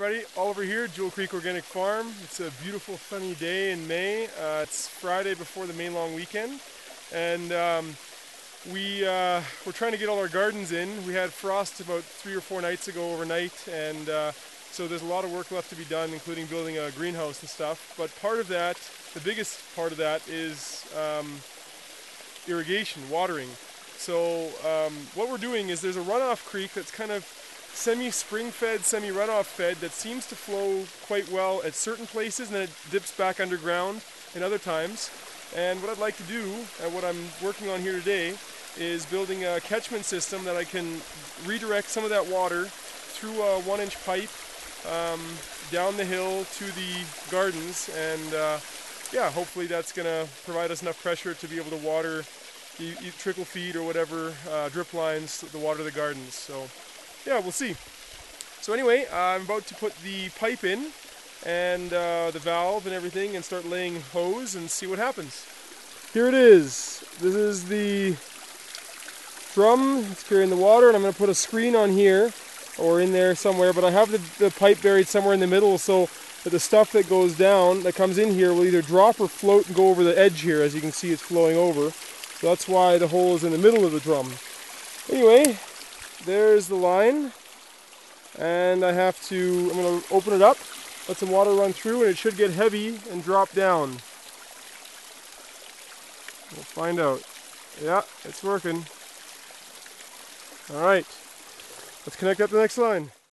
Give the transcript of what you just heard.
everybody, Oliver here, Jewel Creek Organic Farm. It's a beautiful sunny day in May. Uh, it's Friday before the May long weekend and um, we, uh, we're trying to get all our gardens in. We had frost about three or four nights ago overnight and uh, so there's a lot of work left to be done including building a greenhouse and stuff. But part of that, the biggest part of that is um, irrigation, watering. So um, what we're doing is there's a runoff creek that's kind of semi-spring fed, semi-runoff fed that seems to flow quite well at certain places and then it dips back underground in other times. And what I'd like to do, and what I'm working on here today, is building a catchment system that I can redirect some of that water through a one inch pipe um, down the hill to the gardens and uh, yeah, hopefully that's going to provide us enough pressure to be able to water, you, you trickle feed or whatever, uh, drip lines, the water the gardens. So yeah, we'll see. So anyway, I'm about to put the pipe in and uh, the valve and everything and start laying hose and see what happens. Here it is. This is the drum. It's carrying the water and I'm going to put a screen on here or in there somewhere, but I have the, the pipe buried somewhere in the middle so that the stuff that goes down, that comes in here, will either drop or float and go over the edge here. As you can see, it's flowing over. So that's why the hole is in the middle of the drum. Anyway, there's the line. And I have to, I'm to open it up, let some water run through, and it should get heavy and drop down. We'll find out. Yeah, it's working. All right, let's connect up the next line.